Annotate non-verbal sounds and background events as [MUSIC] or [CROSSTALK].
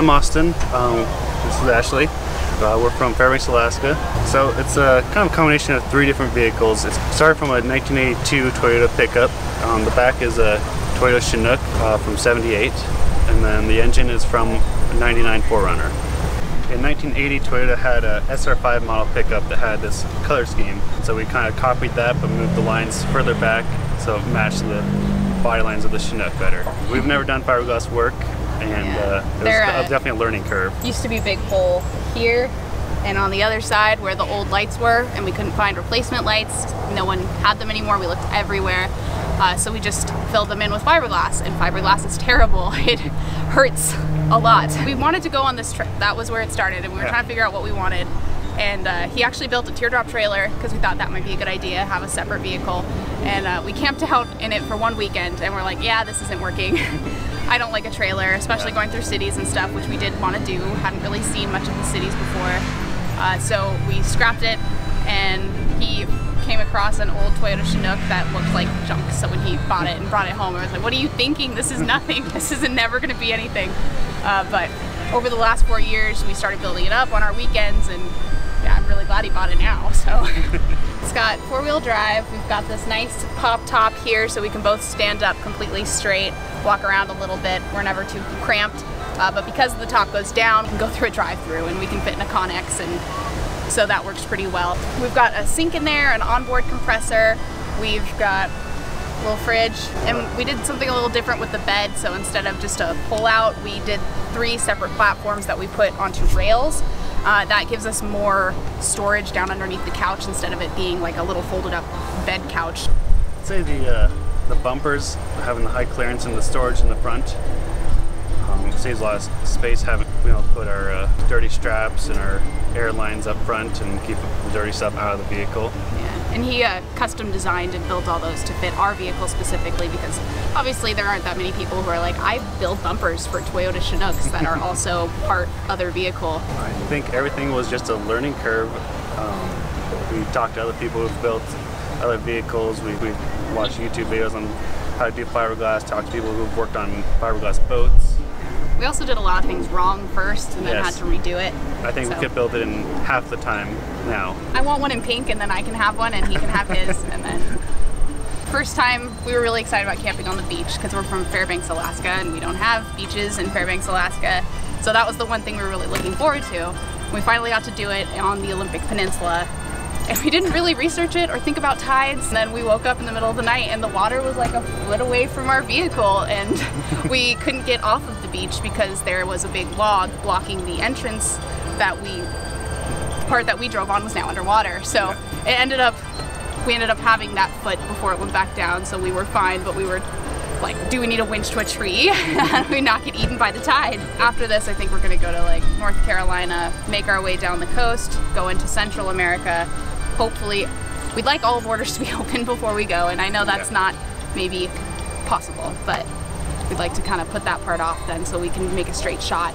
I'm Austin. Um, this is Ashley. Uh, we're from Fairbanks, Alaska. So it's a kind of combination of three different vehicles. It started from a 1982 Toyota pickup. On the back is a Toyota Chinook uh, from 78, and then the engine is from a 99 4Runner. In 1980, Toyota had a SR5 model pickup that had this color scheme. So we kind of copied that but moved the lines further back so it matched the body lines of the Chinook better. We've never done fiberglass work and Yeah. uh, it was uh, definitely a learning curve. Used to be a big hole here and on the other side where the old lights were and we couldn't find replacement lights. No one had them anymore. We looked everywhere. Uh, so we just filled them in with fiberglass and fiberglass is [LAUGHS] terrible. It hurts a lot. We wanted to go on this trip. That was where it started and we were Yeah. trying to figure out what we wanted. And uh, he actually built a teardrop trailer because we thought that might be a good idea, have a separate vehicle. And uh, we camped out in it for one weekend and we're like, yeah, this isn't working. [LAUGHS] I don't like a trailer, especially going through cities and stuff, which we did want to do. Hadn't really seen much of the cities before. Uh, so we scrapped it and he came across an old Toyota Chinook that looked like junk. So when he bought it and brought it home, I was like, what are you thinking? This is nothing. [LAUGHS] This is never going to be anything. Uh, but over the last four years, we started building it up on our weekends and I'm really glad he bought it now. [LAUGHS] So it's got four-wheel drive. We've got this nice pop top here so we can both stand up completely straight, walk around a little bit. We're never too cramped. Uh, but because the top goes down, we can go [LAUGHS] through a drive-through and we can fit in a Connex and so that works pretty well. We've got a sink in there, an onboard compressor. We've got a little fridge and we did something a little different with the bed. So instead of just a pull out, we did three separate platforms that we put onto rails. Uh, that gives us more storage down underneath the couch instead of it being like a little folded up bed couch. I'd say the uh, the bumpers having the high clearance and the storage in the front um, saves a lot of space. Having we don't put our uh, dirty straps and our air lines up front and keep the dirty stuff out of the vehicle. Yeah, and he uh, custom designed and built all those to fit our vehicle specifically because obviously there aren't that many people who are like, I build bumpers for Toyota Chinooks that are also part other vehicle. I think everything was just a learning curve. Um, we talked to other people who've built other vehicles. We, we watched YouTube videos on how to do fiberglass, talked to people who've worked on fiberglass boats. We also did a lot of things wrong first and then Yes. had to redo it. I think So- we could build it in half the time now. I want one in pink and then I can have one and he can have his [LAUGHS] and then first time we were really excited about camping on the beach because we're from Fairbanks, Alaska and we don't have beaches in Fairbanks, Alaska. So that was the one thing we were really looking forward to. We finally got to do it on the Olympic Peninsula and we didn't really research it or think about tides. And then we woke up in the middle of the night and the water was like a foot away from our vehicle and [LAUGHS] we couldn't get off of beach because there was a big log blocking the entrance that we part that we drove on was now underwater. So it ended up, we ended up having that foot before it went back down. So we were fine, but we were like, do we need a winch to a tree? [LAUGHS] and we not get eaten by the tide. After this, I think we're gonna go to like North Carolina, make our way down the coast, go into Central America. Hopefully, we'd like all borders to be [LAUGHS] open before we go. And I know that's Yeah. not maybe possible, but we'd like to kind of put that part off then so we can make a straight shot